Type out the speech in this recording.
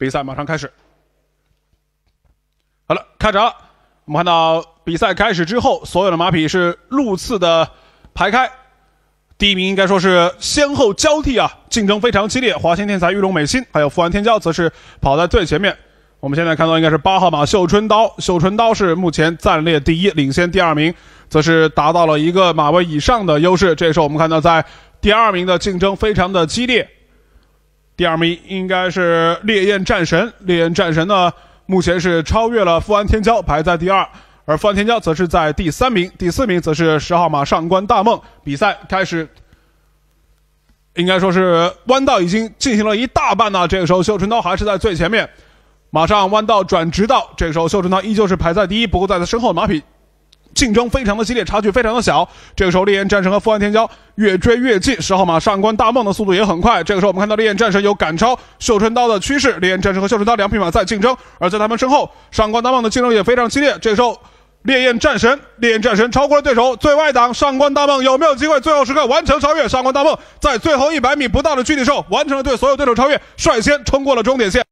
比赛马上开始。好了，开场了。我们看到比赛开始之后，所有的马匹是路次的排开。第一名应该说是先后交替啊，竞争非常激烈。华兴天才、玉龙美心还有富安天骄则是跑在最前面。我们现在看到应该是八号马绣春刀，绣春刀是目前暂列第一，领先第二名，则是达到了一个马位以上的优势。这时候我们看到在第二名的竞争非常的激烈。第二名应该是烈焰战神，烈焰战神呢目前是超越了富安天骄，排在第二。而富安天骄则是在第三名，第四名则是十号马上官大梦。比赛开始，应该说是弯道已经进行了一大半了。这个时候，绣春刀还是在最前面，马上弯道转直道。这个时候，绣春刀依旧是排在第一，不过在他身后，马匹竞争非常的激烈，差距非常的小。这个时候，烈焰战神和富安天骄越追越近，十号马上官大梦的速度也很快。这个时候，我们看到烈焰战神有赶超绣春刀的趋势，烈焰战神和绣春刀两匹马在竞争，而在他们身后，上官大梦的竞争也非常激烈。这个时候。烈焰战神，烈焰战神超过了对手，最外档上官大梦有没有机会？最后时刻完成超越上官大梦，在最后一百米不到的距离上完成了对所有对手超越，率先冲过了终点线。